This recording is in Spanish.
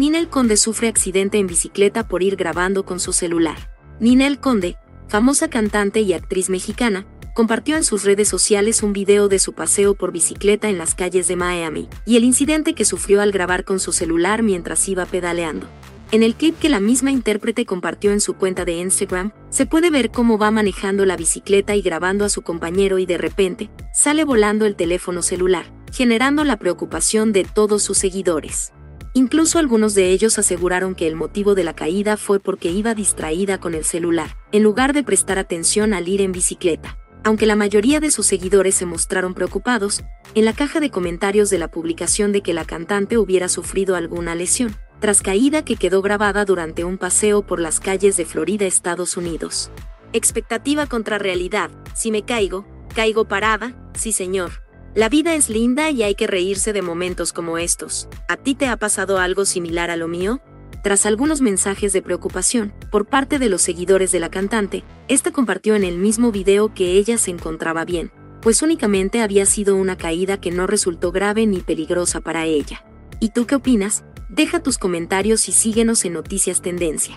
Ninel Conde sufre accidente en bicicleta por ir grabando con su celular. Ninel Conde, famosa cantante y actriz mexicana, compartió en sus redes sociales un video de su paseo por bicicleta en las calles de Miami y el incidente que sufrió al grabar con su celular mientras iba pedaleando. En el clip que la misma intérprete compartió en su cuenta de Instagram, se puede ver cómo va manejando la bicicleta y grabando a su compañero y de repente, sale volando el teléfono celular, generando la preocupación de todos sus seguidores. Incluso algunos de ellos aseguraron que el motivo de la caída fue porque iba distraída con el celular, en lugar de prestar atención al ir en bicicleta. Aunque la mayoría de sus seguidores se mostraron preocupados, en la caja de comentarios de la publicación de que la cantante hubiera sufrido alguna lesión, tras caída que quedó grabada durante un paseo por las calles de Florida, Estados Unidos. Expectativa contra realidad. Si me caigo, caigo parada, sí señor. La vida es linda y hay que reírse de momentos como estos. ¿A ti te ha pasado algo similar a lo mío? Tras algunos mensajes de preocupación por parte de los seguidores de la cantante, esta compartió en el mismo video que ella se encontraba bien, pues únicamente había sido una caída que no resultó grave ni peligrosa para ella. ¿Y tú qué opinas? Deja tus comentarios y síguenos en Noticias Tendencia.